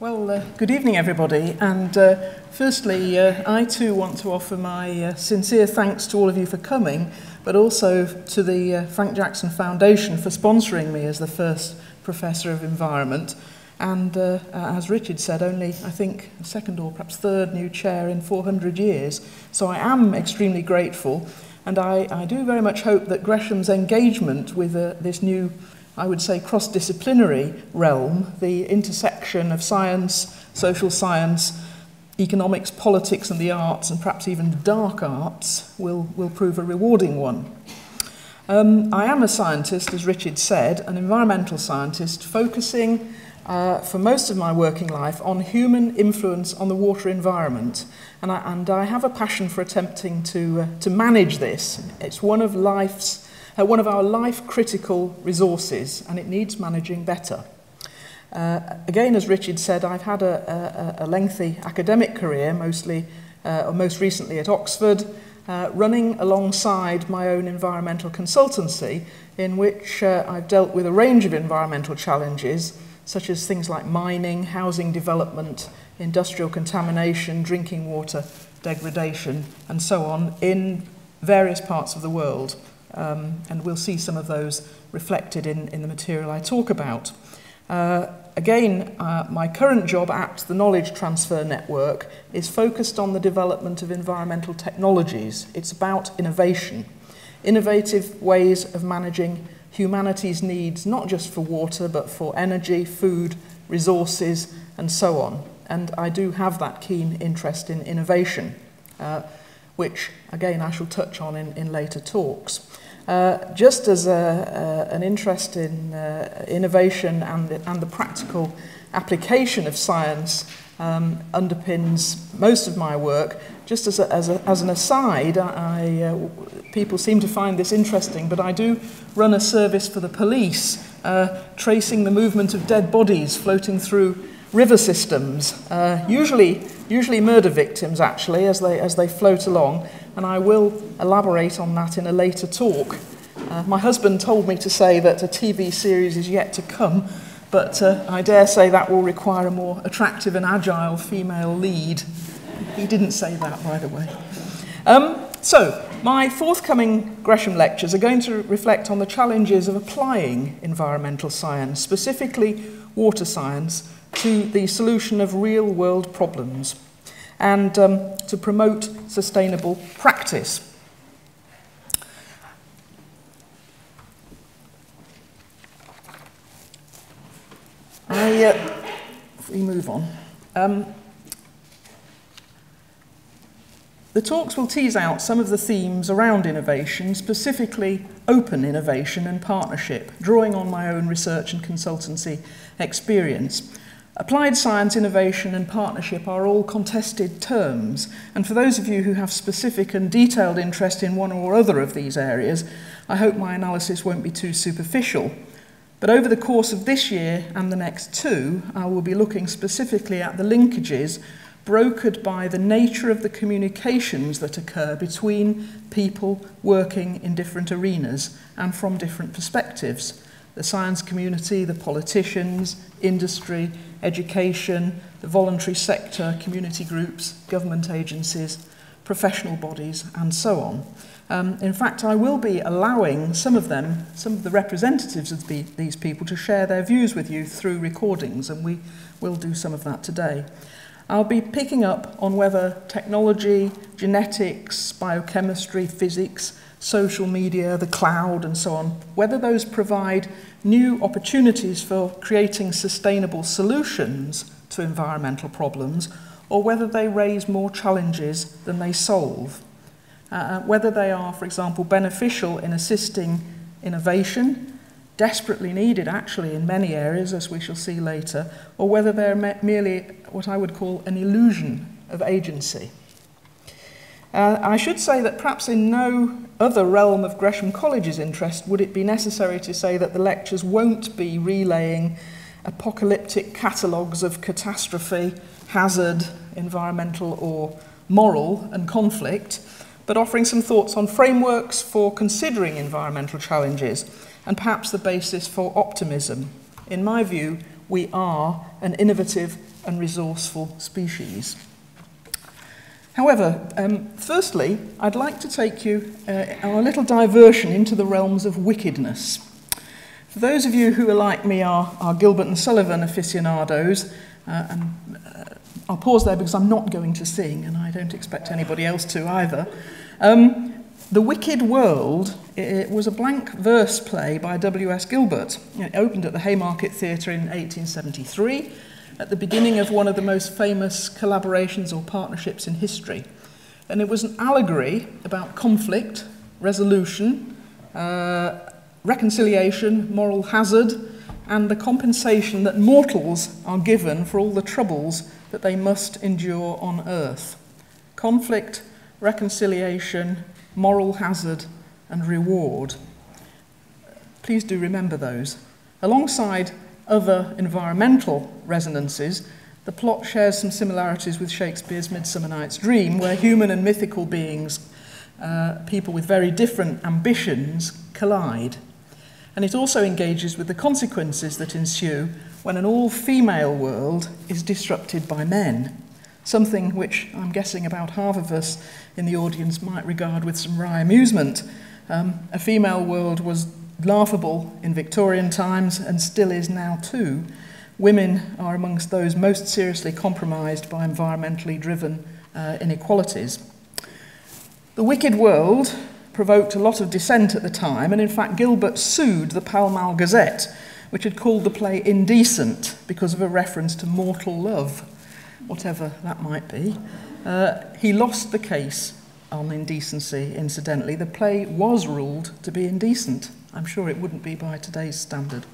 Well, uh, good evening, everybody. And uh, firstly, uh, I too want to offer my uh, sincere thanks to all of you for coming, but also to the uh, Frank Jackson Foundation for sponsoring me as the first Professor of Environment. And uh, as Richard said, only, I think, second or perhaps third new chair in 400 years. So I am extremely grateful. And I, I do very much hope that Gresham's engagement with this new I would say, cross-disciplinary realm, the intersection of science, social science, economics, politics and the arts, and perhaps even the dark arts, will, will prove a rewarding one. Um, I am a scientist, as Richard said, an environmental scientist, focusing uh, for most of my working life on human influence on the water environment. And I, and I have a passion for attempting to, uh, to manage this. It's one of life's uh, one of our life critical resources and it needs managing better. Uh, again, as Richard said, I've had a, a, a lengthy academic career, mostly uh, or most recently at Oxford, uh, running alongside my own environmental consultancy, in which uh, I've dealt with a range of environmental challenges, such as things like mining, housing development, industrial contamination, drinking water degradation, and so on, in various parts of the world. Um, and we'll see some of those reflected in, in the material I talk about. Uh, again, uh, my current job at the Knowledge Transfer Network is focused on the development of environmental technologies. It's about innovation, innovative ways of managing humanity's needs, not just for water, but for energy, food, resources, and so on. And I do have that keen interest in innovation, uh, which, again, I shall touch on in, in later talks. Uh, just as a, a, an interest in uh, innovation and the, and the practical application of science um, underpins most of my work. Just as, a, as, a, as an aside, I, uh, people seem to find this interesting, but I do run a service for the police, uh, tracing the movement of dead bodies floating through river systems, uh, usually, usually murder victims actually, as they, as they float along and I will elaborate on that in a later talk. Uh, my husband told me to say that a TV series is yet to come, but uh, I dare say that will require a more attractive and agile female lead. He didn't say that, by the way. Um, so, my forthcoming Gresham lectures are going to reflect on the challenges of applying environmental science, specifically water science, to the solution of real world problems and um, to promote sustainable practice. I, uh, if we move on. Um, the talks will tease out some of the themes around innovation, specifically open innovation and partnership, drawing on my own research and consultancy experience. Applied science, innovation and partnership are all contested terms, and for those of you who have specific and detailed interest in one or other of these areas, I hope my analysis won't be too superficial. But over the course of this year and the next two, I will be looking specifically at the linkages brokered by the nature of the communications that occur between people working in different arenas and from different perspectives, the science community, the politicians, industry, education, the voluntary sector, community groups, government agencies, professional bodies, and so on. Um, in fact, I will be allowing some of them, some of the representatives of the, these people, to share their views with you through recordings, and we will do some of that today. I'll be picking up on whether technology, genetics, biochemistry, physics, social media, the cloud, and so on, whether those provide new opportunities for creating sustainable solutions to environmental problems, or whether they raise more challenges than they solve. Uh, uh whether they are, for example, beneficial in assisting innovation, desperately needed actually in many areas, as we shall see later, or whether they're merely what I would call an illusion of agency. Uh, I should say that perhaps in no other realm of Gresham College's interest would it be necessary to say that the lectures won't be relaying apocalyptic catalogues of catastrophe, hazard, environmental or moral and conflict, but offering some thoughts on frameworks for considering environmental challenges and perhaps the basis for optimism. In my view, we are an innovative and resourceful species. However, um, firstly, I'd like to take you uh, on a little diversion into the realms of wickedness. For those of you who are like me are, are Gilbert and Sullivan aficionados, uh, and uh, I'll pause there because I'm not going to sing, and I don't expect anybody else to either. Um, the Wicked World it was a blank verse play by W.S. Gilbert. It opened at the Haymarket Theatre in 1873 at the beginning of one of the most famous collaborations or partnerships in history. And it was an allegory about conflict, resolution, uh, reconciliation, moral hazard, and the compensation that mortals are given for all the troubles that they must endure on earth. Conflict, reconciliation, moral hazard, and reward. Please do remember those. Alongside other environmental resonances, the plot shares some similarities with Shakespeare's Midsummer Night's Dream, where human and mythical beings, uh, people with very different ambitions, collide. And it also engages with the consequences that ensue when an all female world is disrupted by men, something which I'm guessing about half of us in the audience might regard with some wry amusement. Um, a female world was laughable in Victorian times and still is now too. Women are amongst those most seriously compromised by environmentally driven uh, inequalities. The Wicked World provoked a lot of dissent at the time, and in fact, Gilbert sued the Pall Mall Gazette, which had called the play indecent because of a reference to mortal love, whatever that might be. Uh, he lost the case on indecency, incidentally. The play was ruled to be indecent. I'm sure it wouldn't be by today's standard.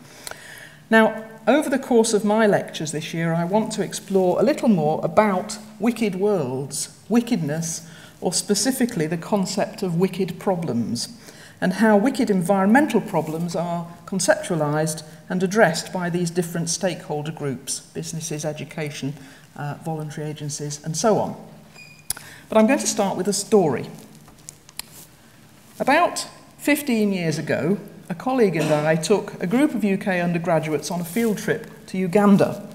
Now, over the course of my lectures this year, I want to explore a little more about wicked worlds, wickedness, or specifically the concept of wicked problems, and how wicked environmental problems are conceptualized and addressed by these different stakeholder groups businesses, education, uh, voluntary agencies, and so on. But I'm going to start with a story. About 15 years ago, a colleague and I took a group of UK undergraduates on a field trip to Uganda.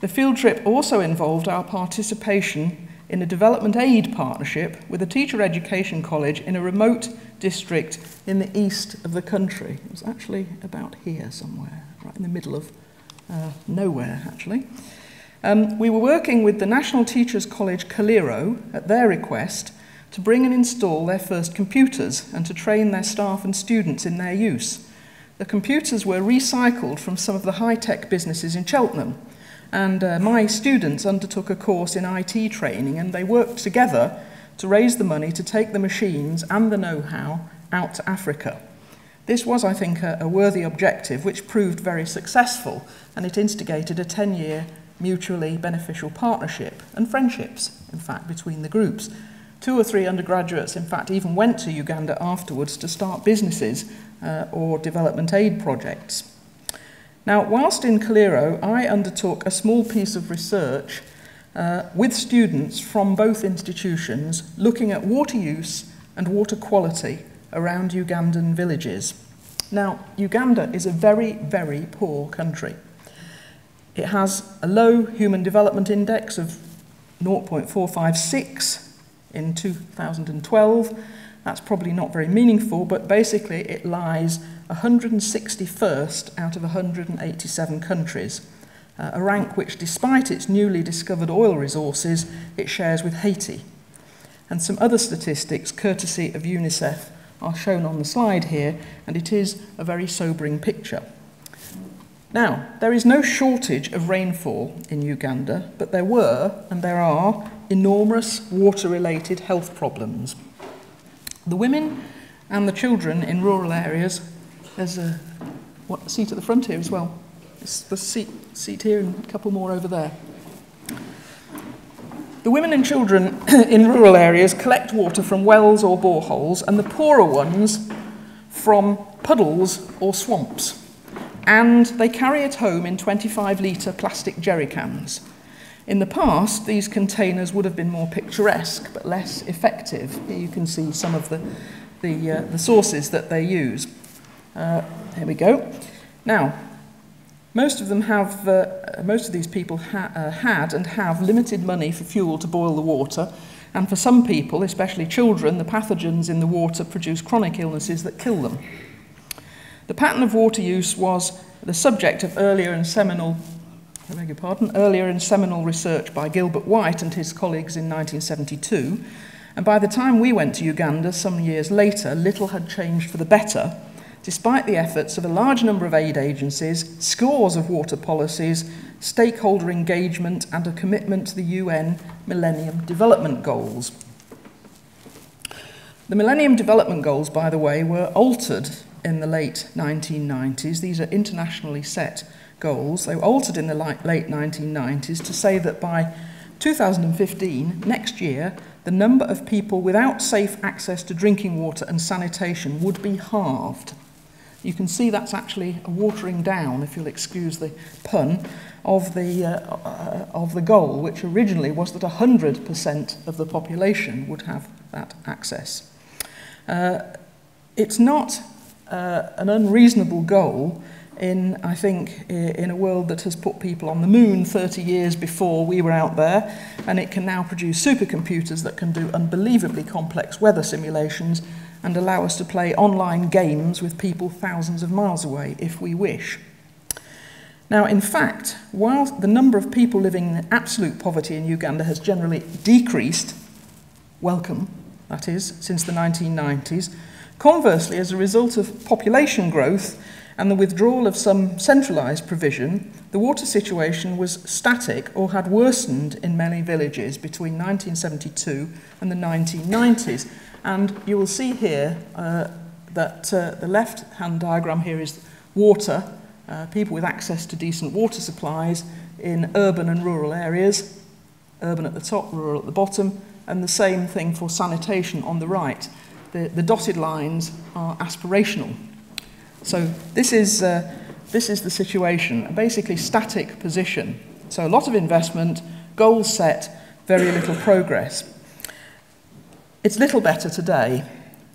The field trip also involved our participation in a development aid partnership with a teacher education college in a remote district in the east of the country. It was actually about here somewhere, right in the middle of uh, nowhere, actually. Um, we were working with the National Teachers College Kaliro at their request to bring and install their first computers and to train their staff and students in their use. The computers were recycled from some of the high-tech businesses in Cheltenham, and uh, my students undertook a course in IT training and they worked together to raise the money to take the machines and the know-how out to Africa. This was, I think, a, a worthy objective which proved very successful and it instigated a 10-year mutually beneficial partnership and friendships, in fact, between the groups. Two or three undergraduates, in fact, even went to Uganda afterwards to start businesses uh, or development aid projects. Now, whilst in Kaliro, I undertook a small piece of research uh, with students from both institutions looking at water use and water quality around Ugandan villages. Now, Uganda is a very, very poor country. It has a low human development index of 0.456 in 2012. That's probably not very meaningful, but basically it lies 161st out of 187 countries, uh, a rank which, despite its newly discovered oil resources, it shares with Haiti. And some other statistics, courtesy of UNICEF, are shown on the slide here, and it is a very sobering picture. Now, there is no shortage of rainfall in Uganda, but there were, and there are, enormous water-related health problems. The women and the children in rural areas, there's a what, seat at the front here as well. It's the seat, seat here and a couple more over there. The women and children in rural areas collect water from wells or boreholes, and the poorer ones from puddles or swamps. And they carry it home in 25 litre plastic jerry cans. In the past, these containers would have been more picturesque but less effective. Here you can see some of the, the, uh, the sources that they use. Uh, here we go. Now, most of them have, uh, most of these people ha uh, had and have limited money for fuel to boil the water. And for some people, especially children, the pathogens in the water produce chronic illnesses that kill them. The pattern of water use was the subject of earlier and seminal I beg your pardon, earlier in seminal research by Gilbert White and his colleagues in 1972. And by the time we went to Uganda some years later, little had changed for the better, despite the efforts of a large number of aid agencies, scores of water policies, stakeholder engagement, and a commitment to the UN Millennium Development Goals. The Millennium Development Goals, by the way, were altered in the late 1990s. These are internationally set goals. They were altered in the late 1990s to say that by 2015, next year, the number of people without safe access to drinking water and sanitation would be halved. You can see that's actually a watering down, if you'll excuse the pun, of the, uh, uh, of the goal, which originally was that 100% of the population would have that access. Uh, it's not uh, an unreasonable goal in, I think, in a world that has put people on the moon 30 years before we were out there, and it can now produce supercomputers that can do unbelievably complex weather simulations and allow us to play online games with people thousands of miles away if we wish. Now, in fact, while the number of people living in absolute poverty in Uganda has generally decreased, welcome, that is, since the 1990s, Conversely, as a result of population growth and the withdrawal of some centralised provision, the water situation was static or had worsened in many villages between 1972 and the 1990s. And you will see here uh, that uh, the left-hand diagram here is water, uh, people with access to decent water supplies in urban and rural areas, urban at the top, rural at the bottom, and the same thing for sanitation on the right. The, the dotted lines are aspirational So this is, uh, this is the situation, a basically static position. So a lot of investment, goals set, very little progress. It's little better today.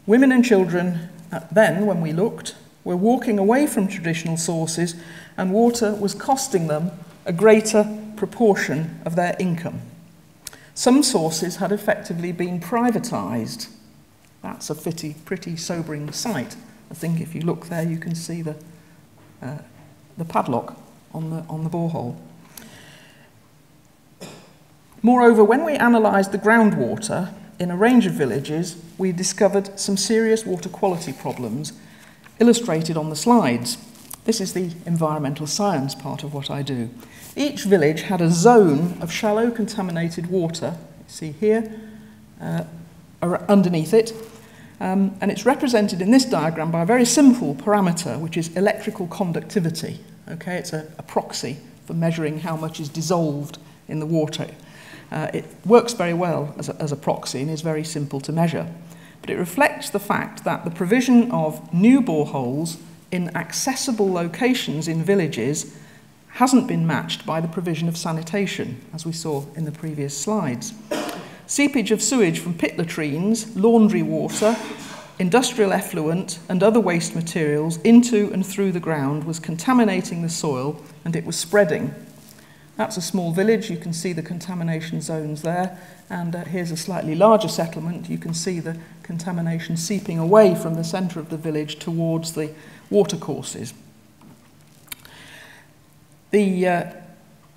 Women and children, uh, then, when we looked, were walking away from traditional sources and water was costing them a greater proportion of their income. Some sources had effectively been privatised that's a pretty, pretty sobering sight. I think if you look there, you can see the, uh, the padlock on the, on the borehole. Moreover, when we analysed the groundwater in a range of villages, we discovered some serious water quality problems illustrated on the slides. This is the environmental science part of what I do. Each village had a zone of shallow contaminated water, you see here, uh, underneath it, um, and it's represented in this diagram by a very simple parameter, which is electrical conductivity. Okay, it's a, a proxy for measuring how much is dissolved in the water. Uh, it works very well as a, as a proxy and is very simple to measure. But it reflects the fact that the provision of new boreholes in accessible locations in villages hasn't been matched by the provision of sanitation, as we saw in the previous slides. Seepage of sewage from pit latrines, laundry water, industrial effluent, and other waste materials into and through the ground was contaminating the soil and it was spreading. That's a small village, you can see the contamination zones there, and uh, here's a slightly larger settlement. You can see the contamination seeping away from the centre of the village towards the watercourses. The, uh,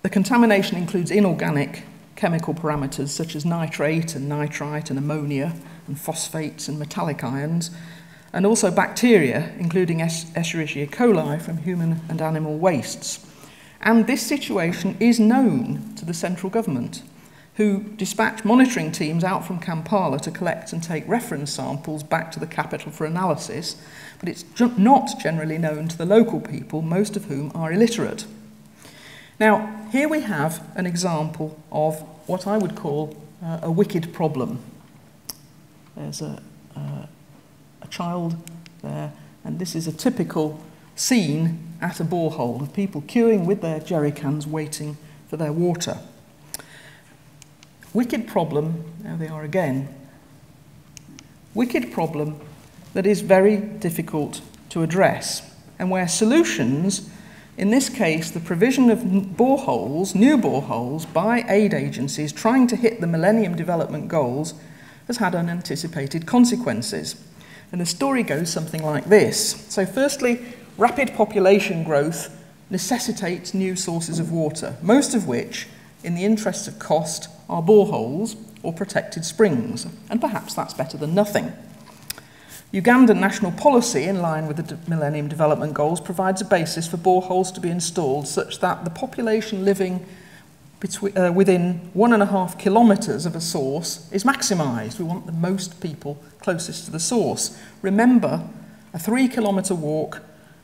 the contamination includes inorganic chemical parameters such as nitrate and nitrite and ammonia and phosphates and metallic ions, and also bacteria, including Escherichia coli from human and animal wastes. And this situation is known to the central government, who dispatch monitoring teams out from Kampala to collect and take reference samples back to the capital for analysis, but it's not generally known to the local people, most of whom are illiterate. Now, here we have an example of what I would call uh, a wicked problem. There's a, uh, a child there, and this is a typical scene at a borehole of people queuing with their jerry cans waiting for their water. Wicked problem, there they are again. Wicked problem that is very difficult to address and where solutions In this case, the provision of boreholes, new boreholes, by aid agencies trying to hit the Millennium Development Goals has had unanticipated consequences. And the story goes something like this. So, firstly, rapid population growth necessitates new sources of water, most of which, in the interests of cost, are boreholes or protected springs. And perhaps that's better than nothing. Ugandan national policy, in line with the Millennium Development Goals, provides a basis for boreholes to be installed such that the population living between, uh, within one and a half kilometres of a source is maximised. We want the most people closest to the source. Remember, a three kilometre walk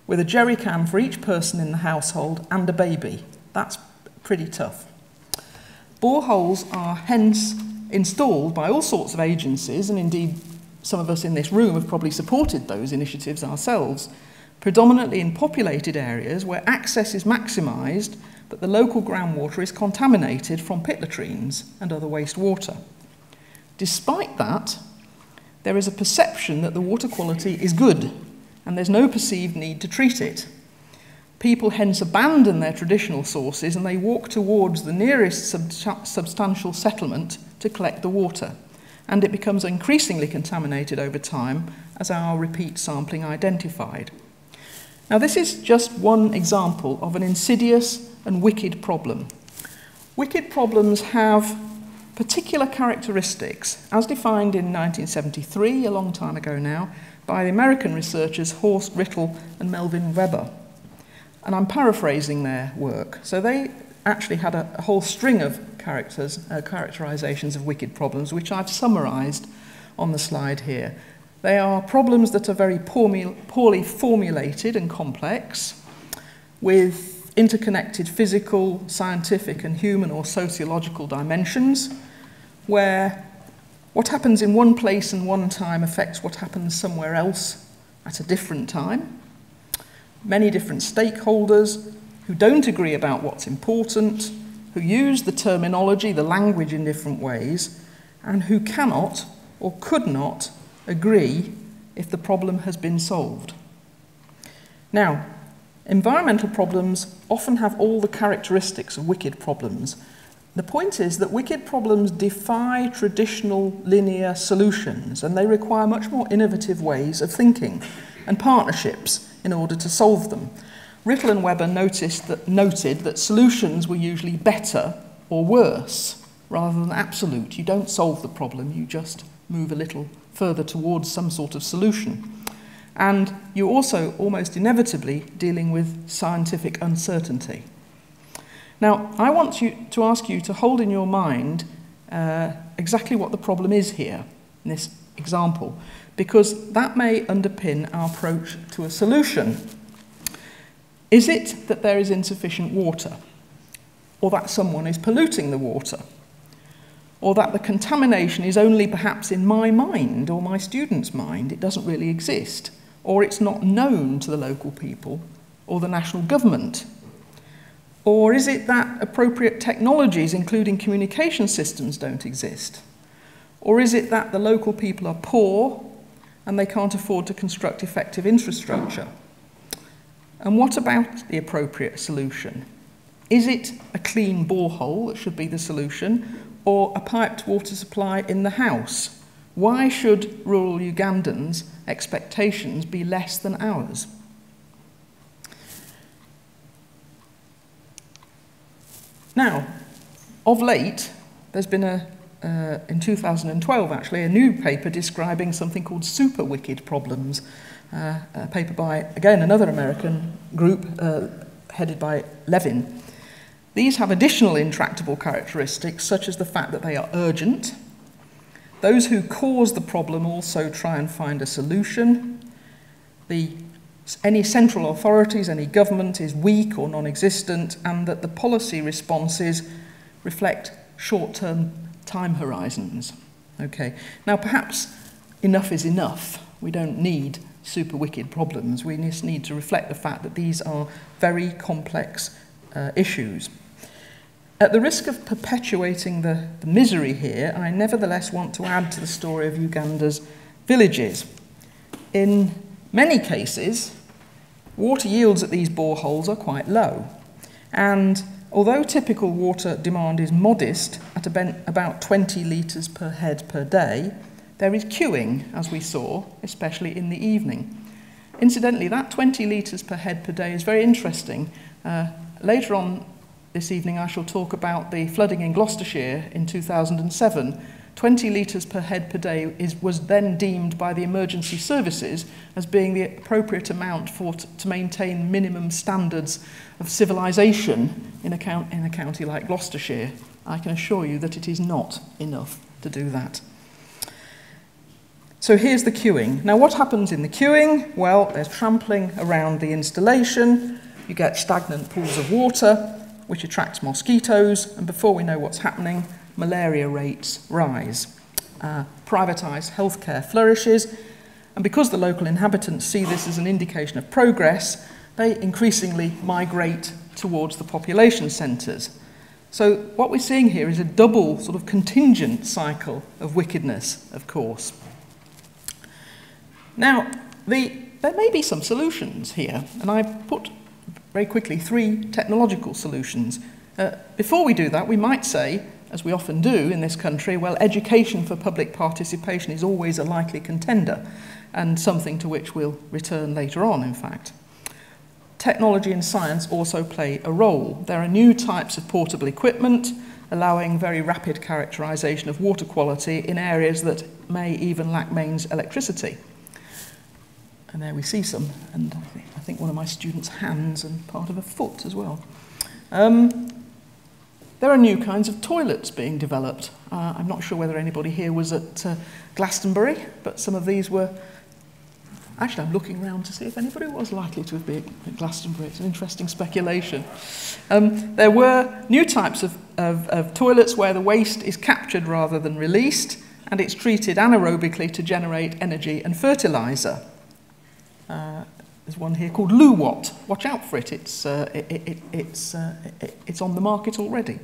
with a jerry can for each person in the household and a baby. That's pretty tough. Boreholes are hence installed by all sorts of agencies, and indeed some of us in this room have probably supported those initiatives ourselves, predominantly in populated areas where access is maximised, but the local groundwater is contaminated from pit latrines and other wastewater. Despite that, there is a perception that the water quality is good and there's no perceived need to treat it. People hence abandon their traditional sources and they walk towards the nearest sub- substantial settlement to collect the water and it becomes increasingly contaminated over time, as our repeat sampling identified. Now, this is just one example of an insidious and wicked problem. Wicked problems have particular characteristics, as defined in 1973, a long time ago now, by the American researchers Horst Rittel and Melvin Webber. And I'm paraphrasing their work. So they actually had a, a whole string of characters, uh, characterizations of wicked problems, which I've summarized on the slide here. They are problems that are very poorly formulated and complex, with interconnected physical, scientific, and human or sociological dimensions, where what happens in one place and one time affects what happens somewhere else at a different time. Many different stakeholders who don't agree about what's important, who use the terminology, the language in different ways, and who cannot or could not agree if the problem has been solved. Now, environmental problems often have all the characteristics of wicked problems. The point is that wicked problems defy traditional linear solutions and they require much more innovative ways of thinking and partnerships in order to solve them. Rittel and Webber noticed that, noted that solutions were usually better or worse rather than absolute. You don't solve the problem, you just move a little further towards some sort of solution. And you're also almost inevitably dealing with scientific uncertainty. Now, I want you to ask you to hold in your mind uh, exactly what the problem is here in this example, because that may underpin our approach to a solution is it that there is insufficient water? Or that someone is polluting the water? Or that the contamination is only perhaps in my mind or my student's mind? It doesn't really exist. Or it's not known to the local people or the national government? Or is it that appropriate technologies, including communication systems, don't exist? Or is it that the local people are poor and they can't afford to construct effective infrastructure? And what about the appropriate solution? Is it a clean borehole that should be the solution, or a piped water supply in the house? Why should rural Ugandans' expectations be less than ours? Now, of late, there's been a, uh, in 2012 actually, a new paper describing something called super wicked problems uh, a paper by, again, another American group uh, headed by Levin. These have additional intractable characteristics, such as the fact that they are urgent. Those who cause the problem also try and find a solution. The, any central authorities, any government is weak or non existent, and that the policy responses reflect short term time horizons. Okay, now perhaps enough is enough. We don't need super wicked problems. We just need to reflect the fact that these are very complex uh, issues. At the risk of perpetuating the, the misery here, I nevertheless want to add to the story of Uganda's villages. In many cases, water yields at these boreholes are quite low. And although typical water demand is modest at about 20 litres per head per day, there is queuing, as we saw, especially in the evening. Incidentally, that 20 litres per head per day is very interesting. Uh, later on this evening, I shall talk about the flooding in Gloucestershire in 2007. 20 litres per head per day is, was then deemed by the emergency services as being the appropriate amount for to maintain minimum standards of civilization in a, count, in a county like Gloucestershire. I can assure you that it is not enough to do that. So here's the queuing. Now what happens in the queuing? Well, there's trampling around the installation, you get stagnant pools of water, which attracts mosquitoes, and before we know what's happening, malaria rates rise. Uh, privatised healthcare flourishes, and because the local inhabitants see this as an indication of progress, they increasingly migrate towards the population centres. So what we're seeing here is a double sort of contingent cycle of wickedness, of course. Now, the, there may be some solutions here, and I put very quickly three technological solutions. Uh, before we do that, we might say, as we often do in this country, well, education for public participation is always a likely contender, and something to which we'll return later on, in fact. Technology and science also play a role. There are new types of portable equipment, allowing very rapid characterization of water quality in areas that may even lack mains electricity. And there we see some, and I think, I think one of my students' hands and part of a foot as well. Um, there are new kinds of toilets being developed. Uh, I'm not sure whether anybody here was at uh, Glastonbury, but some of these were. Actually, I'm looking around to see if anybody was likely to have been at Glastonbury. It's an interesting speculation. Um, there were new types of, of, of toilets where the waste is captured rather than released, and it's treated anaerobically to generate energy and fertilizer. Uh, there's one here called Loowatt. Watch out for it. It's, uh, it, it, it's, uh, it, it's on the market already.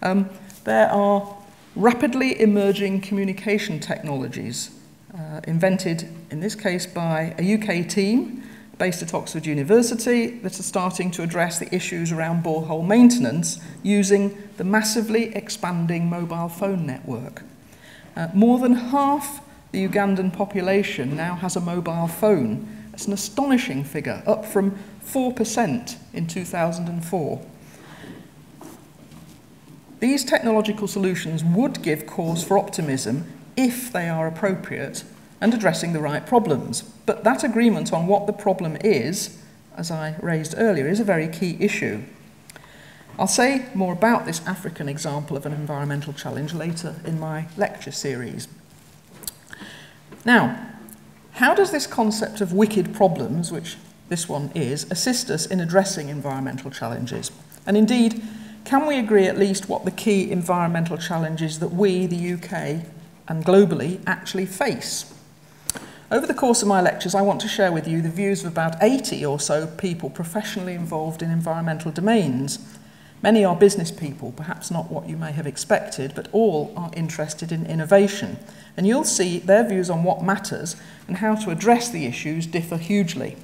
Um, there are rapidly emerging communication technologies uh, invented, in this case, by a UK team based at Oxford University that are starting to address the issues around borehole maintenance using the massively expanding mobile phone network. Uh, more than half the Ugandan population now has a mobile phone, It's an astonishing figure, up from 4% in 2004. These technological solutions would give cause for optimism if they are appropriate and addressing the right problems. But that agreement on what the problem is, as I raised earlier, is a very key issue. I'll say more about this African example of an environmental challenge later in my lecture series. Now, How does this concept of wicked problems, which this one is, assist us in addressing environmental challenges? And indeed, can we agree at least what the key environmental challenges that we, the UK, and globally actually face? Over the course of my lectures, I want to share with you the views of about 80 or so people professionally involved in environmental domains. Many are business people, perhaps not what you may have expected, but all are interested in innovation. And you'll see their views on what matters and how to address the issues differ hugely.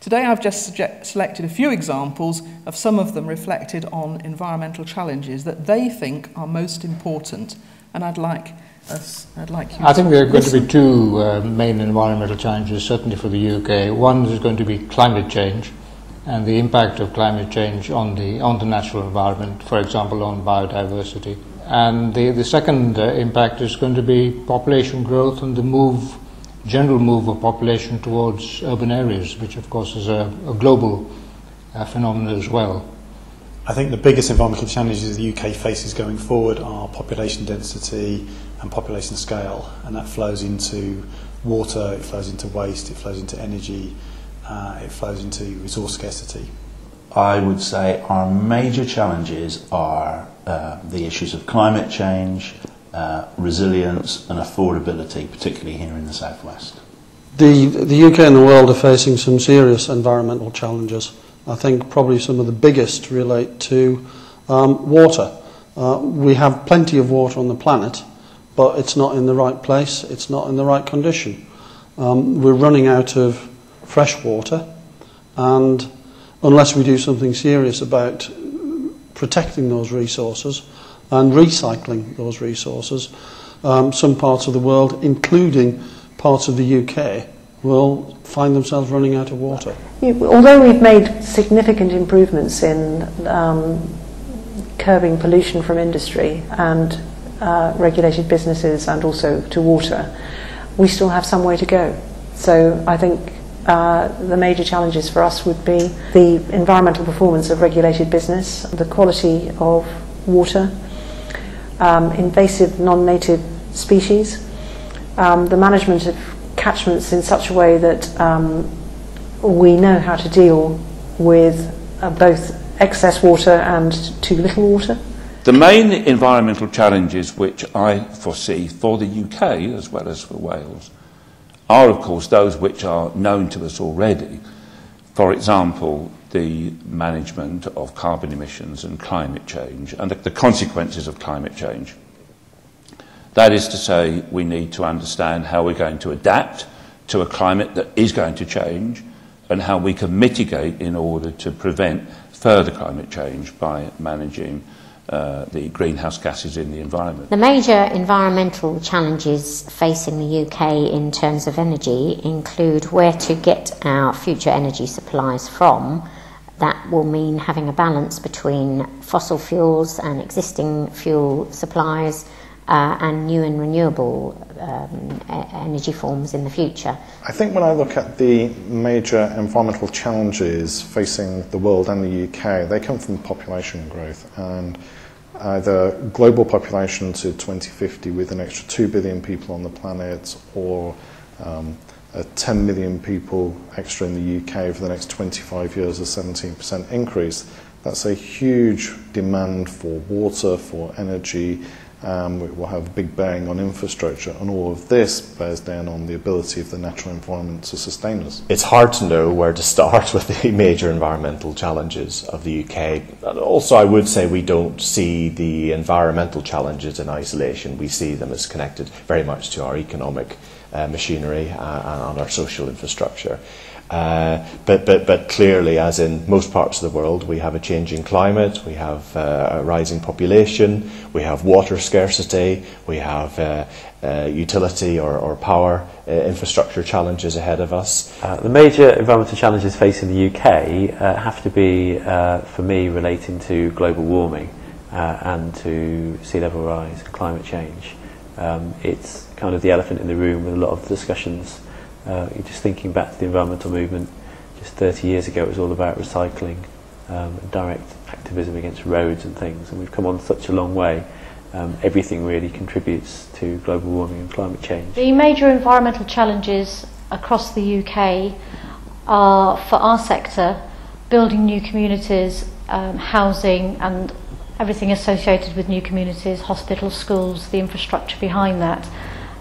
Today I've just selected a few examples of some of them reflected on environmental challenges that they think are most important. And I'd like us, I'd like you I think there are going to be two uh, main environmental challenges, certainly for the UK. One is going to be climate change and the impact of climate change on the, on the natural environment, for example, on biodiversity. And the, the second uh, impact is going to be population growth and the move general move of population towards urban areas, which of course is a, a global uh, phenomenon as well. I think the biggest environmental challenges the UK faces going forward are population density and population scale, and that flows into water, it flows into waste, it flows into energy, uh, it flows into resource scarcity. I would say our major challenges are uh, the issues of climate change, uh, resilience and affordability, particularly here in the southwest? The, the UK and the world are facing some serious environmental challenges. I think probably some of the biggest relate to um, water. Uh, we have plenty of water on the planet, but it's not in the right place, it's not in the right condition. Um, we're running out of fresh water, And unless we do something serious about protecting those resources and recycling those resources, um, some parts of the world, including parts of the UK, will find themselves running out of water. Although we've made significant improvements in um, curbing pollution from industry and uh, regulated businesses and also to water, we still have some way to go. So I think uh, the major challenges for us would be the environmental performance of regulated business, the quality of water, um, invasive non-native species, um, the management of catchments in such a way that um, we know how to deal with uh, both excess water and too little water. The main environmental challenges which I foresee for the UK as well as for Wales are, of course, those which are known to us already. For example, the management of carbon emissions and climate change and the, the consequences of climate change. That is to say, we need to understand how we're going to adapt to a climate that is going to change and how we can mitigate in order to prevent further climate change by managing uh, the greenhouse gases in the environment. The major environmental challenges facing the UK in terms of energy include where to get our future energy supplies from. That will mean having a balance between fossil fuels and existing fuel supplies uh, and new and renewable um, energy forms in the future. I think when I look at the major environmental challenges facing the world and the UK, they come from population growth and either global population to 2050 with an extra 2 billion people on the planet or um, 10 million people extra in the UK for the next 25 years, a 17% increase. That's a huge demand for water, for energy, um, it will have a big bearing on infrastructure, and all of this bears down on the ability of the natural environment to sustain us. It's hard to know where to start with the major environmental challenges of the UK. Also, I would say we don't see the environmental challenges in isolation. We see them as connected very much to our economic uh, machinery uh, and our social infrastructure. Uh, but, but, but clearly, as in most parts of the world, we have a changing climate, we have uh, a rising population, we have water scarcity, we have uh, uh, utility or, or power uh, infrastructure challenges ahead of us. Uh, the major environmental challenges facing the UK uh, have to be, uh, for me, relating to global warming uh, and to sea level rise and climate change. Um, it's kind of the elephant in the room with a lot of discussions uh, just thinking back to the environmental movement, just 30 years ago it was all about recycling, um, direct activism against roads and things, and we've come on such a long way. Um, everything really contributes to global warming and climate change. The major environmental challenges across the UK are, for our sector, building new communities, um, housing and everything associated with new communities, hospitals, schools, the infrastructure behind that,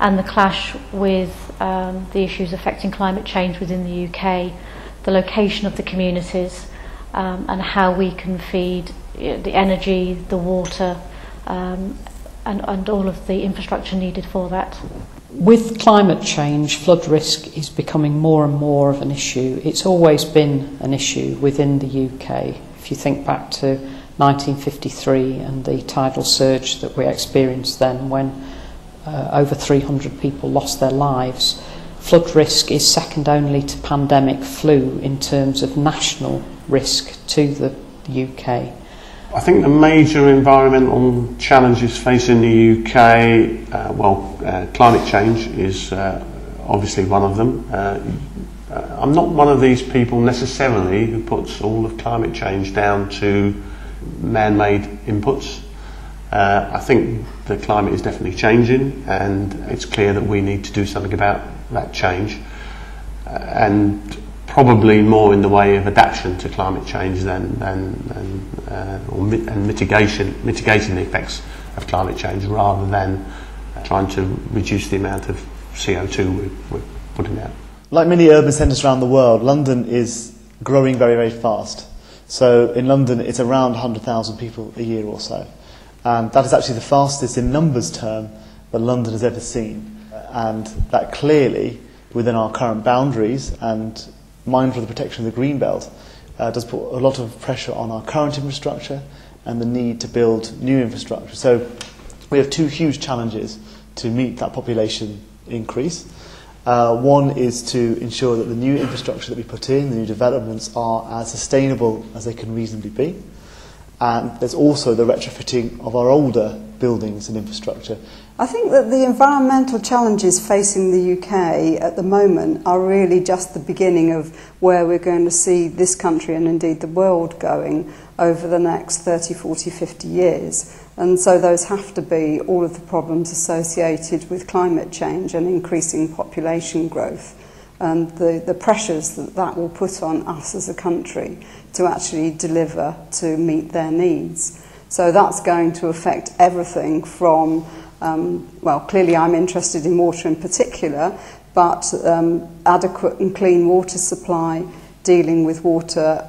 and the clash with um, the issues affecting climate change within the UK, the location of the communities, um, and how we can feed the energy, the water, um, and, and all of the infrastructure needed for that. With climate change, flood risk is becoming more and more of an issue. It's always been an issue within the UK. If you think back to 1953 and the tidal surge that we experienced then when uh, over 300 people lost their lives. Flood risk is second only to pandemic flu in terms of national risk to the UK. I think the major environmental challenges facing the UK, uh, well, uh, climate change is uh, obviously one of them. Uh, I'm not one of these people necessarily who puts all of climate change down to man-made inputs. Uh, I think the climate is definitely changing and it's clear that we need to do something about that change uh, and probably more in the way of adaptation to climate change than, than, uh, or and mitigation, mitigating the effects of climate change rather than trying to reduce the amount of CO2 we're, we're putting out. Like many urban centres around the world, London is growing very, very fast. So in London, it's around 100,000 people a year or so. And that is actually the fastest in numbers term that London has ever seen. And that clearly, within our current boundaries and mindful of the protection of the green belt, uh, does put a lot of pressure on our current infrastructure and the need to build new infrastructure. So we have two huge challenges to meet that population increase. Uh, one is to ensure that the new infrastructure that we put in, the new developments, are as sustainable as they can reasonably be. And there's also the retrofitting of our older buildings and infrastructure. I think that the environmental challenges facing the UK at the moment are really just the beginning of where we're going to see this country and indeed the world going over the next 30, 40, 50 years. And so those have to be all of the problems associated with climate change and increasing population growth and the, the pressures that that will put on us as a country to actually deliver to meet their needs. So that's going to affect everything from, um, well, clearly I'm interested in water in particular, but um, adequate and clean water supply, dealing with water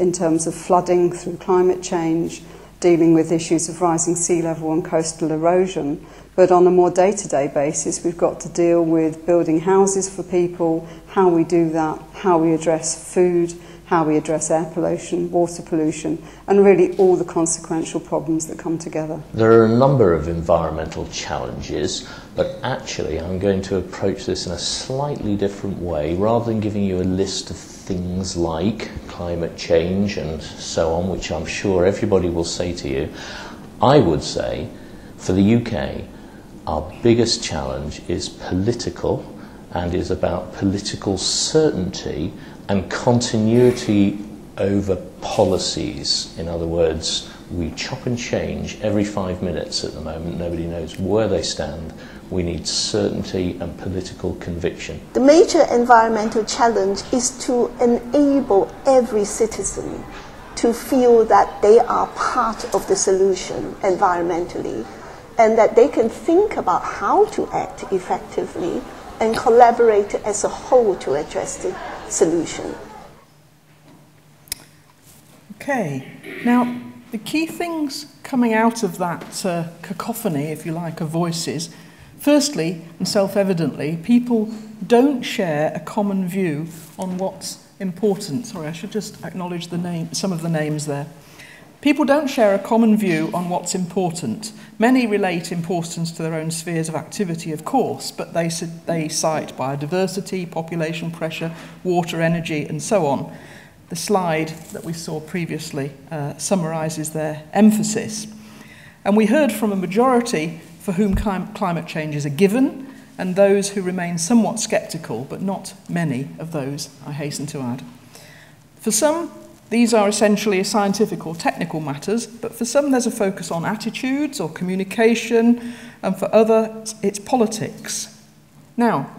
in terms of flooding through climate change, dealing with issues of rising sea level and coastal erosion. But on a more day to day basis, we've got to deal with building houses for people, how we do that, how we address food, how we address air pollution, water pollution, and really all the consequential problems that come together. There are a number of environmental challenges, but actually, I'm going to approach this in a slightly different way. Rather than giving you a list of things like climate change and so on, which I'm sure everybody will say to you, I would say for the UK, our biggest challenge is political and is about political certainty and continuity over policies. In other words, we chop and change every five minutes at the moment. Nobody knows where they stand. We need certainty and political conviction. The major environmental challenge is to enable every citizen to feel that they are part of the solution environmentally and that they can think about how to act effectively and collaborate as a whole to address the solution. Okay, now the key things coming out of that uh, cacophony, if you like, of voices, firstly and self evidently, people don't share a common view on what's important. Sorry, I should just acknowledge the name, some of the names there. People don't share a common view on what's important. Many relate importance to their own spheres of activity, of course, but they, they cite biodiversity, population pressure, water, energy, and so on. The slide that we saw previously uh, summarises their emphasis. And we heard from a majority for whom climate change is a given, and those who remain somewhat sceptical, but not many of those, I hasten to add. For some, these are essentially scientific or technical matters, but for some there's a focus on attitudes or communication, and for others it's politics. Now,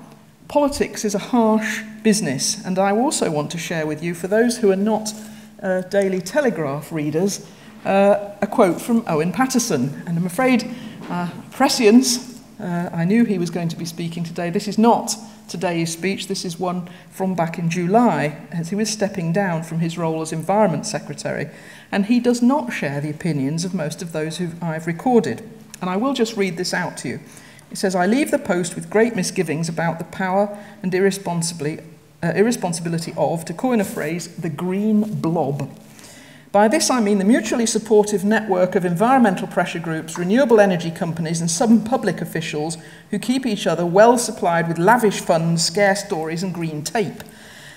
politics is a harsh business, and I also want to share with you, for those who are not uh, Daily Telegraph readers, uh, a quote from Owen Paterson. And I'm afraid, uh, prescience, uh, I knew he was going to be speaking today. This is not today's speech. This is one from back in July, as he was stepping down from his role as Environment Secretary, and he does not share the opinions of most of those who I've recorded. And I will just read this out to you. It says, I leave the post with great misgivings about the power and irresponsibly, uh, irresponsibility of, to coin a phrase, the green blob by this I mean the mutually supportive network of environmental pressure groups, renewable energy companies, and some public officials who keep each other well supplied with lavish funds, scare stories, and green tape.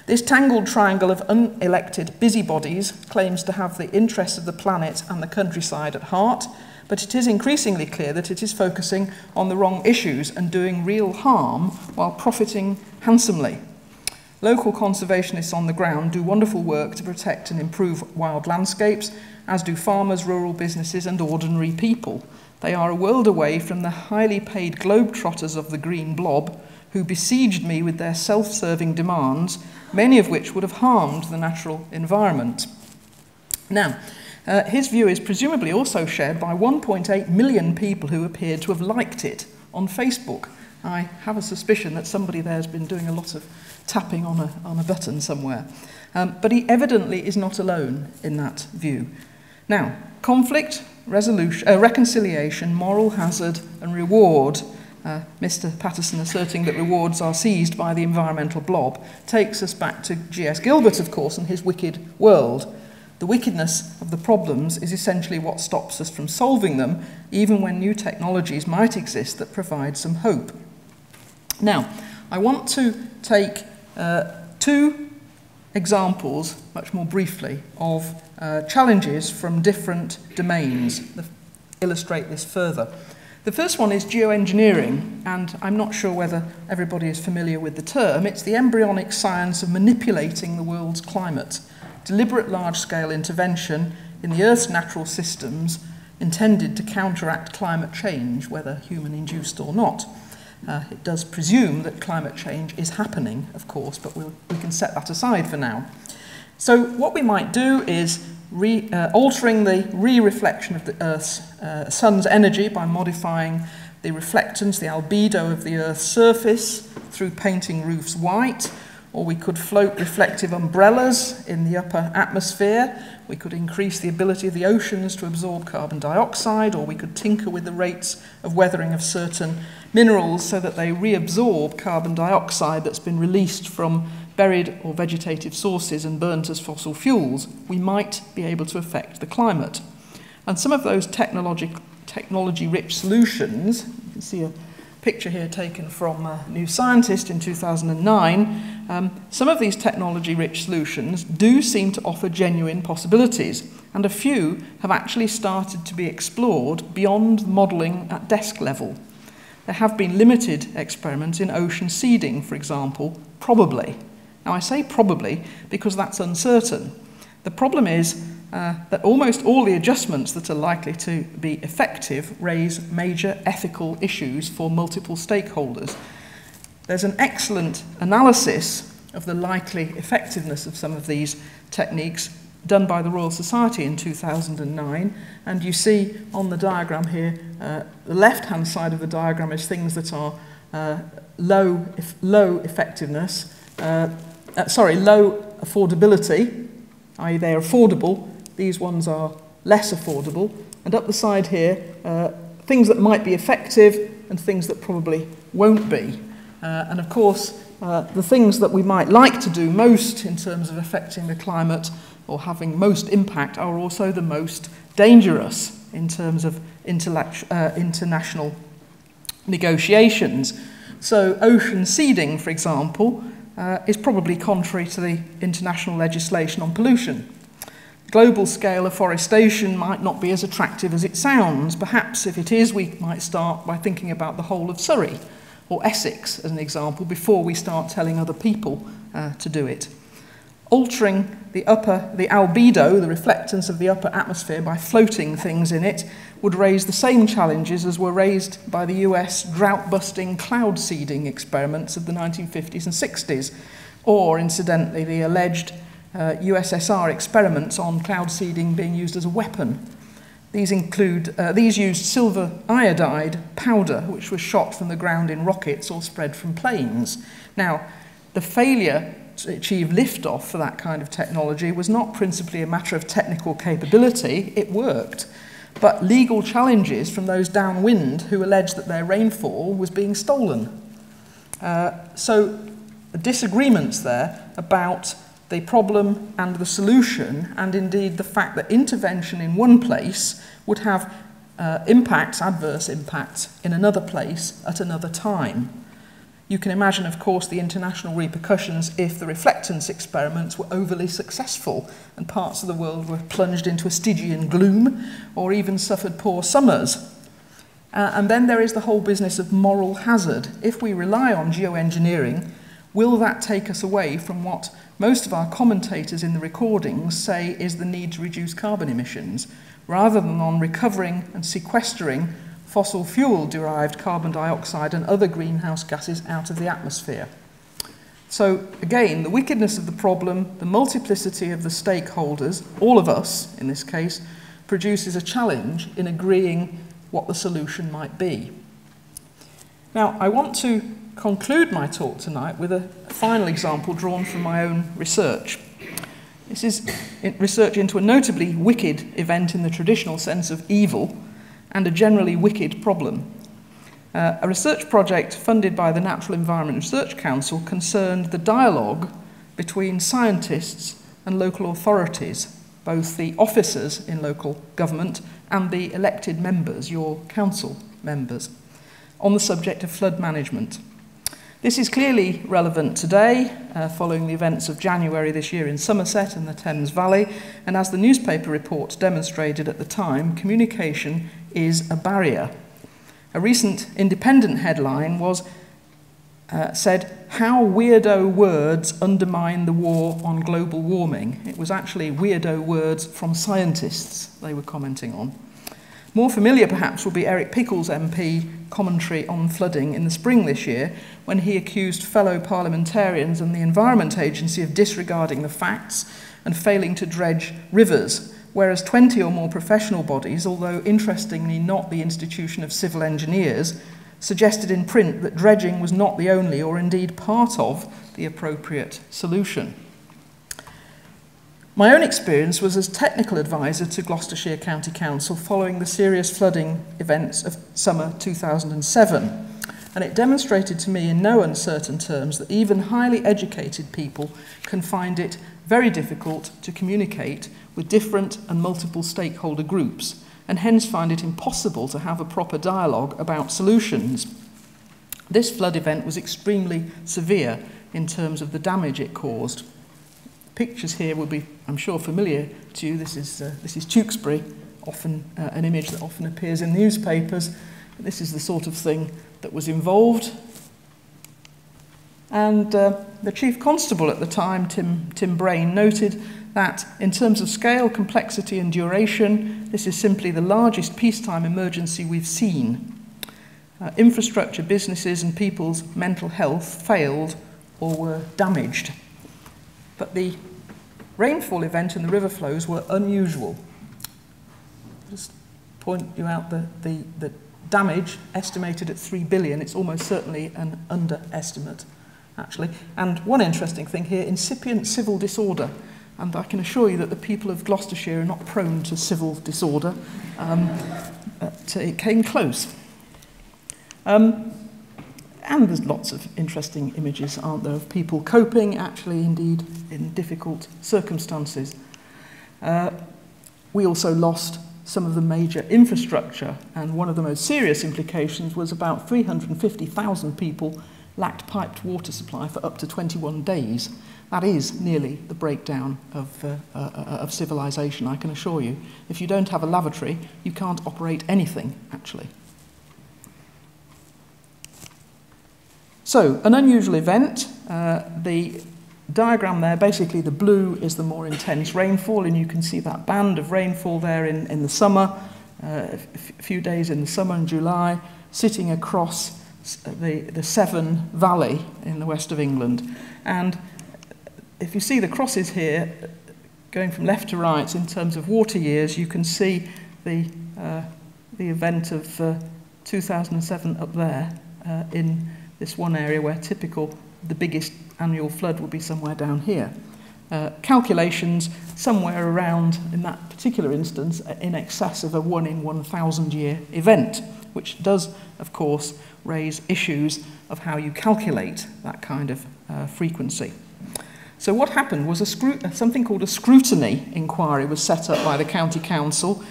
This tangled triangle of unelected busybodies claims to have the interests of the planet and the countryside at heart, but it is increasingly clear that it is focusing on the wrong issues and doing real harm while profiting handsomely. Local conservationists on the ground do wonderful work to protect and improve wild landscapes, as do farmers, rural businesses, and ordinary people. They are a world away from the highly paid globetrotters of the green blob who besieged me with their self serving demands, many of which would have harmed the natural environment. Now, uh, his view is presumably also shared by 1.8 million people who appeared to have liked it on Facebook. I have a suspicion that somebody there has been doing a lot of tapping on a, on a button somewhere. Um, but he evidently is not alone in that view. Now, conflict, resolution, uh, reconciliation, moral hazard, and reward uh, Mr. Paterson asserting that rewards are seized by the environmental blob takes us back to G.S. Gilbert, of course, and his wicked world. The wickedness of the problems is essentially what stops us from solving them, even when new technologies might exist that provide some hope. Now, I want to take uh, two examples, much more briefly, of uh, challenges from different domains that illustrate this further. The first one is geoengineering, and I'm not sure whether everybody is familiar with the term. It's the embryonic science of manipulating the world's climate, deliberate large scale intervention in the Earth's natural systems intended to counteract climate change, whether human induced or not. Uh, it does presume that climate change is happening, of course, but we'll, we can set that aside for now. So what we might do is re, uh, altering the re-reflection of the Earth's uh, sun's energy by modifying the reflectance, the albedo of the Earth's surface through painting roofs white, or we could float reflective umbrellas in the upper atmosphere, We could increase the ability of the oceans to absorb carbon dioxide, or we could tinker with the rates of weathering of certain minerals so that they reabsorb carbon dioxide that's been released from buried or vegetative sources and burnt as fossil fuels, we might be able to affect the climate. And some of those technology, technology-rich solutions, you can see a picture here taken from New Scientist in 2009, um, some of these technology-rich solutions do seem to offer genuine possibilities, and a few have actually started to be explored beyond modelling at desk level. There have been limited experiments in ocean seeding, for example, probably, now, I say probably because that's uncertain. The problem is uh, that almost all the adjustments that are likely to be effective raise major ethical issues for multiple stakeholders. There's an excellent analysis of the likely effectiveness of some of these techniques done by the Royal Society in 2009 and you see on the diagram here uh, the left hand side of the diagram is things that are uh, low, if, low effectiveness uh, uh, sorry, low affordability, i.e. they're affordable. These ones are less affordable. And up the side here, uh, things that might be effective and things that probably won't be. Uh, and of course, uh, the things that we might like to do most in terms of affecting the climate or having most impact are also the most dangerous in terms of uh, international negotiations. So ocean seeding, for example, uh, is probably contrary to the international legislation on pollution. Global scale afforestation might not be as attractive as it sounds. Perhaps if it is, we might start by thinking about the whole of Surrey or Essex as an example before we start telling other people uh, to do it altering the upper, the albedo, the reflectance of the upper atmosphere by floating things in it, would raise the same challenges as were raised by the US drought-busting cloud seeding experiments of the 1950s and 60s, or incidentally the alleged uh, USSR experiments on cloud seeding being used as a weapon. These include uh, these used silver iodide powder, which was shot from the ground in rockets or spread from planes. Now, the failure to achieve liftoff for that kind of technology was not principally a matter of technical capability, it worked, but legal challenges from those downwind who alleged that their rainfall was being stolen. Uh, so disagreements there about the problem and the solution, and indeed the fact that intervention in one place would have uh, impacts, adverse impacts, in another place at another time. You can imagine, of course, the international repercussions if the reflectance experiments were overly successful and parts of the world were plunged into a Stygian gloom or even suffered poor summers. Uh, and then there is the whole business of moral hazard. If we rely on geoengineering, will that take us away from what most of our commentators in the recordings say is the need to reduce carbon emissions, rather than on recovering and sequestering fossil fuel derived carbon dioxide and other greenhouse gases out of the atmosphere. So, again, the wickedness of the problem, the multiplicity of the stakeholders, all of us in this case, produces a challenge in agreeing what the solution might be. Now, I want to conclude my talk tonight with a final example drawn from my own research. This is research into a notably wicked event in the traditional sense of evil and a generally wicked problem. Uh, a research project funded by the Natural Environment Research Council concerned the dialogue between scientists and local authorities, both the officers in local government and the elected members, your council members, on the subject of flood management. This is clearly relevant today, uh, following the events of January this year in Somerset and the Thames Valley, and as the newspaper reports demonstrated at the time, communication is a barrier. A recent independent headline was uh, said, How Weirdo Words Undermine the War on Global Warming. It was actually weirdo words from scientists they were commenting on. More familiar, perhaps, will be Eric Pickles MP commentary on flooding in the spring this year, when he accused fellow parliamentarians and the Environment Agency of disregarding the facts and failing to dredge rivers, whereas 20 or more professional bodies, although interestingly not the institution of civil engineers, suggested in print that dredging was not the only or indeed part of the appropriate solution. My own experience was as technical advisor to Gloucestershire County Council following the serious flooding events of summer 2007. And it demonstrated to me in no uncertain terms that even highly educated people can find it very difficult to communicate with different and multiple stakeholder groups, and hence find it impossible to have a proper dialogue about solutions. This flood event was extremely severe in terms of the damage it caused pictures here will be, I'm sure, familiar to you. This is, uh, this is Tewkesbury, often uh, an image that often appears in newspapers. This is the sort of thing that was involved. And uh, the Chief Constable at the time, Tim, Tim Brain, noted that in terms of scale, complexity and duration, this is simply the largest peacetime emergency we've seen. Uh, infrastructure, businesses and people's mental health failed or were damaged. but the rainfall event and the river flows were unusual. Just point you out the, the, the damage estimated at 3 billion. It's almost certainly an underestimate, actually. And one interesting thing here, incipient civil disorder. And I can assure you that the people of Gloucestershire are not prone to civil disorder. Um, it came close. Um, and there's lots of interesting images, aren't there, of people coping, actually, indeed, in difficult circumstances. Uh, we also lost some of the major infrastructure, and one of the most serious implications was about 350,000 people lacked piped water supply for up to 21 days. That is nearly the breakdown of, uh, uh, of civilization, I can assure you. If you don't have a lavatory, you can't operate anything, actually. So, an unusual event. Uh, the diagram there, basically the blue is the more intense rainfall, and you can see that band of rainfall there in, in the summer, uh, a few days in the summer and July, sitting across the, the Severn Valley in the west of England. And if you see the crosses here, going from left to right in terms of water years, you can see the, uh, the event of uh, 2007 up there uh, in this one area where typical, the biggest annual flood will be somewhere down here. Uh, calculations somewhere around, in that particular instance, in excess of a 1 in 1,000 year event, which does, of course, raise issues of how you calculate that kind of uh, frequency. So what happened was a something called a scrutiny inquiry was set up by the county council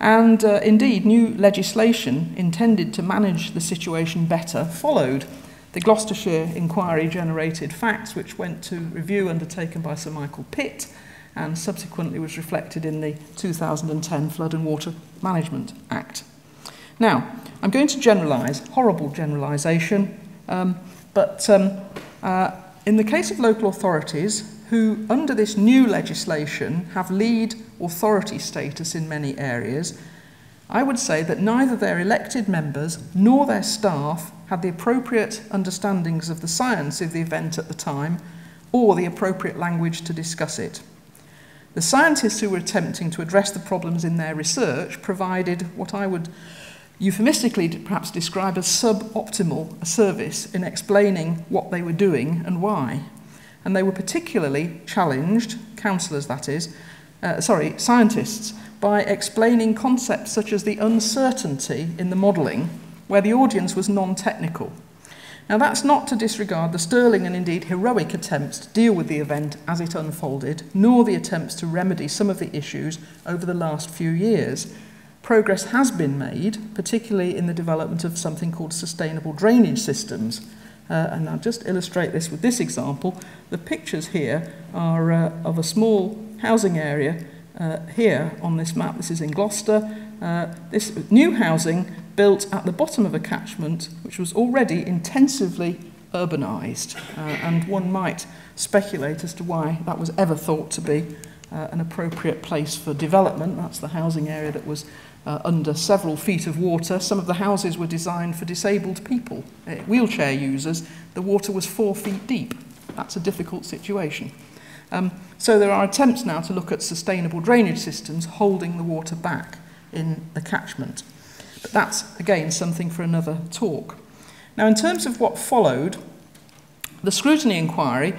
and uh, indeed new legislation intended to manage the situation better followed The Gloucestershire inquiry generated facts which went to review undertaken by Sir Michael Pitt and subsequently was reflected in the 2010 Flood and Water Management Act. Now, I'm going to generalise, horrible generalisation, um, but um, uh, in the case of local authorities, who under this new legislation have lead authority status in many areas, I would say that neither their elected members nor their staff had the appropriate understandings of the science of the event at the time or the appropriate language to discuss it. The scientists who were attempting to address the problems in their research provided what I would euphemistically perhaps describe as suboptimal service in explaining what they were doing and why. And they were particularly challenged, counsellors that is, uh, sorry, scientists, by explaining concepts such as the uncertainty in the modelling where the audience was non-technical. Now that's not to disregard the sterling and indeed heroic attempts to deal with the event as it unfolded, nor the attempts to remedy some of the issues over the last few years. Progress has been made, particularly in the development of something called sustainable drainage systems. Uh, and I'll just illustrate this with this example. The pictures here are uh, of a small housing area uh, here on this map. This is in Gloucester. Uh, this new housing built at the bottom of a catchment which was already intensively urbanised. Uh, and one might speculate as to why that was ever thought to be uh, an appropriate place for development. That's the housing area that was uh, under several feet of water. Some of the houses were designed for disabled people, uh, wheelchair users. The water was four feet deep. That's a difficult situation. Um, so there are attempts now to look at sustainable drainage systems holding the water back in the catchment. But that's, again, something for another talk. Now, in terms of what followed, the scrutiny inquiry,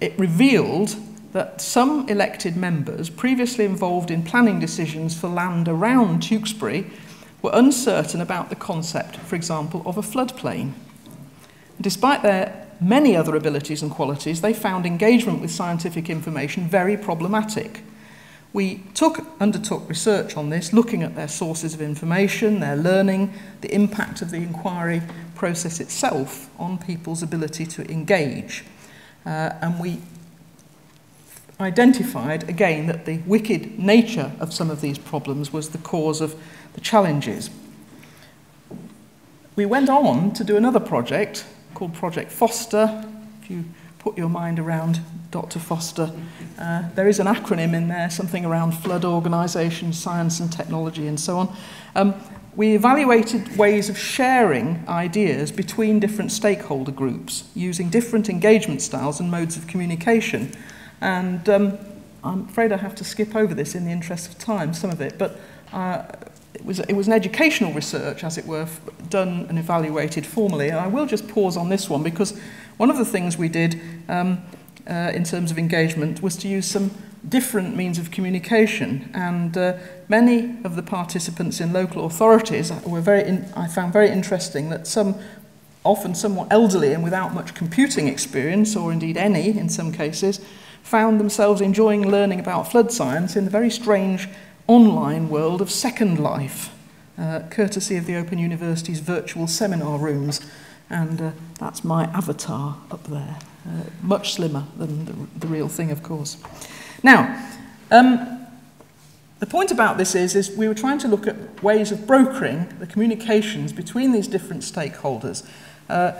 it revealed that some elected members previously involved in planning decisions for land around Tewkesbury were uncertain about the concept, for example, of a floodplain. Despite their many other abilities and qualities, they found engagement with scientific information very problematic. We took, undertook research on this, looking at their sources of information, their learning, the impact of the inquiry process itself on people's ability to engage. Uh, and we identified again that the wicked nature of some of these problems was the cause of the challenges. We went on to do another project called Project Foster. If you put your mind around Dr. Foster, uh, there is an acronym in there, something around flood organisation, science and technology, and so on. Um, we evaluated ways of sharing ideas between different stakeholder groups using different engagement styles and modes of communication. And um, I'm afraid I have to skip over this in the interest of time, some of it, but uh, it, was, it was an educational research, as it were, done and evaluated formally. And I will just pause on this one because one of the things we did um, uh, in terms of engagement was to use some different means of communication and uh, many of the participants in local authorities were very in, I found very interesting that some often somewhat elderly and without much computing experience or indeed any in some cases found themselves enjoying learning about flood science in the very strange online world of Second Life uh, courtesy of the Open University's virtual seminar rooms and uh, that's my avatar up there uh, much slimmer than the, the real thing of course now, um, the point about this is, is we were trying to look at ways of brokering the communications between these different stakeholders, uh,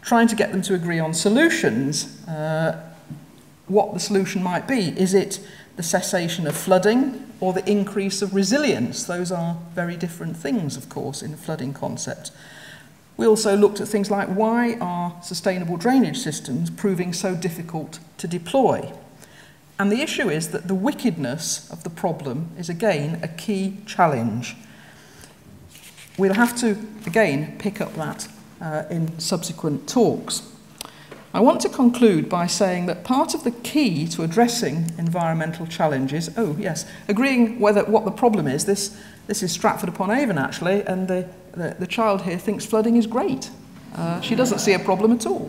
trying to get them to agree on solutions, uh, what the solution might be. Is it the cessation of flooding or the increase of resilience? Those are very different things, of course, in the flooding concept. We also looked at things like why are sustainable drainage systems proving so difficult to deploy? And the issue is that the wickedness of the problem is again a key challenge. We'll have to again pick up that uh, in subsequent talks. I want to conclude by saying that part of the key to addressing environmental challenges, oh yes, agreeing whether what the problem is, this, this is Stratford upon Avon actually, and the, the, the child here thinks flooding is great. Uh, she doesn't see a problem at all.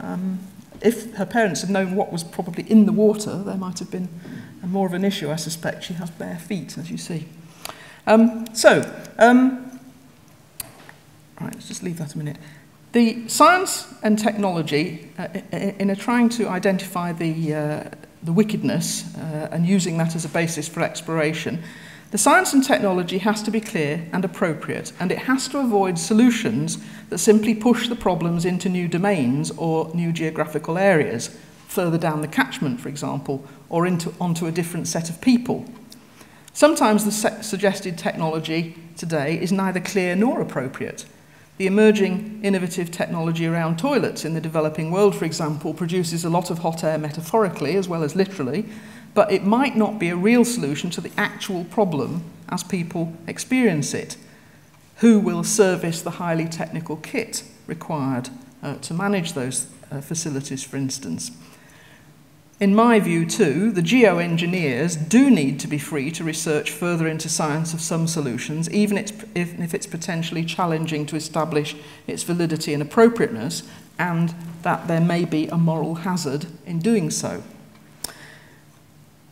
Um, if her parents had known what was probably in the water, there might have been more of an issue, I suspect. She has bare feet, as you see. Um, so, um, right, let's just leave that a minute. The science and technology, uh, in a trying to identify the, uh, the wickedness uh, and using that as a basis for exploration, the science and technology has to be clear and appropriate, and it has to avoid solutions that simply push the problems into new domains or new geographical areas, further down the catchment, for example, or into, onto a different set of people. Sometimes the suggested technology today is neither clear nor appropriate. The emerging innovative technology around toilets in the developing world, for example, produces a lot of hot air metaphorically as well as literally, but it might not be a real solution to the actual problem as people experience it. Who will service the highly technical kit required uh, to manage those uh, facilities, for instance? In my view, too, the geoengineers do need to be free to research further into science of some solutions, even if it's potentially challenging to establish its validity and appropriateness, and that there may be a moral hazard in doing so.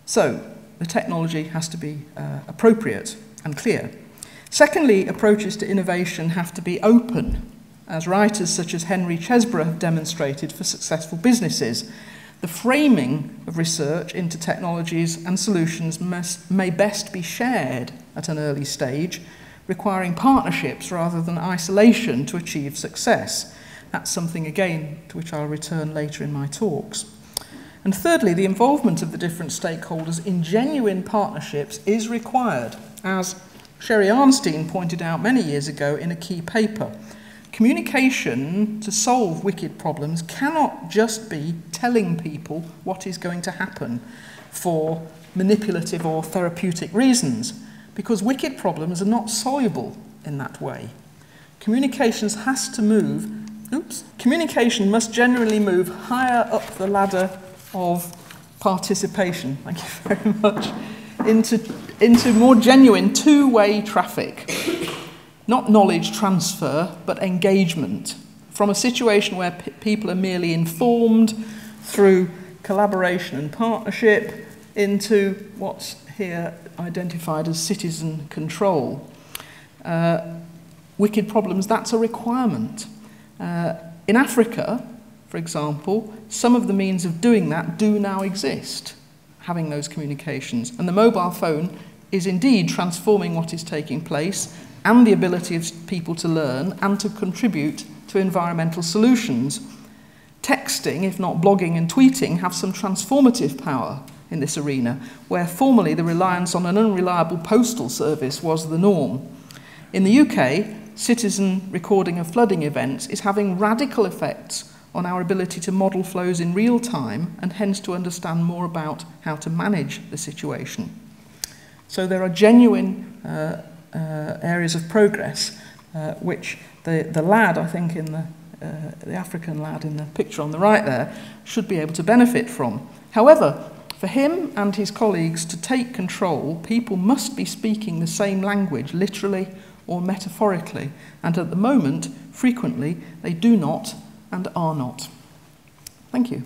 So, the technology has to be uh, appropriate and clear. Secondly, approaches to innovation have to be open, as writers such as Henry Chesbrough have demonstrated for successful businesses the framing of research into technologies and solutions must, may best be shared at an early stage, requiring partnerships rather than isolation to achieve success. That's something, again, to which I'll return later in my talks. And thirdly, the involvement of the different stakeholders in genuine partnerships is required, as Sherry Arnstein pointed out many years ago in a key paper. Communication to solve wicked problems cannot just be telling people what is going to happen for manipulative or therapeutic reasons, because wicked problems are not soluble in that way. Communications has to move, oops, communication must generally move higher up the ladder of participation, thank you very much, into, into more genuine two-way traffic not knowledge transfer, but engagement from a situation where people are merely informed through collaboration and partnership into what's here identified as citizen control. Uh, wicked problems, that's a requirement. Uh, in Africa, for example, some of the means of doing that do now exist, having those communications. And the mobile phone is indeed transforming what is taking place and the ability of people to learn and to contribute to environmental solutions. Texting, if not blogging and tweeting, have some transformative power in this arena, where formerly the reliance on an unreliable postal service was the norm. In the UK, citizen recording of flooding events is having radical effects on our ability to model flows in real time and hence to understand more about how to manage the situation. So there are genuine uh, uh, areas of progress, uh, which the, the lad, I think, in the, uh, the African lad in the picture on the right there, should be able to benefit from. However, for him and his colleagues to take control, people must be speaking the same language, literally or metaphorically, and at the moment, frequently, they do not and are not. Thank you.